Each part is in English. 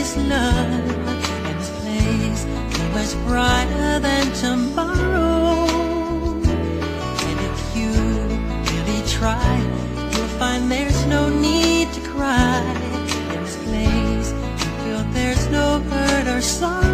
it is love. And this place be much brighter than tomorrow. And if you really try, you'll find there's no need to cry. In this place, you feel there's no hurt or sorrow.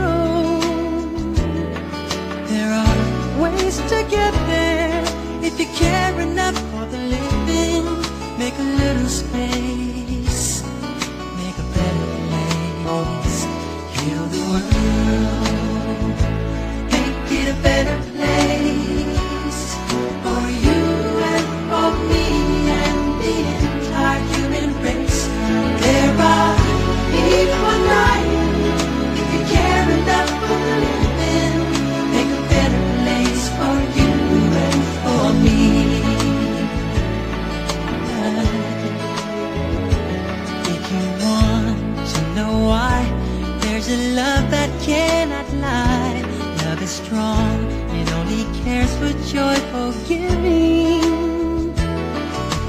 Joyful giving.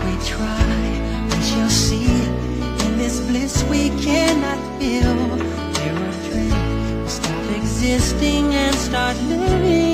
We try, we shall see. In this bliss we cannot feel. Or dread will stop existing and start living.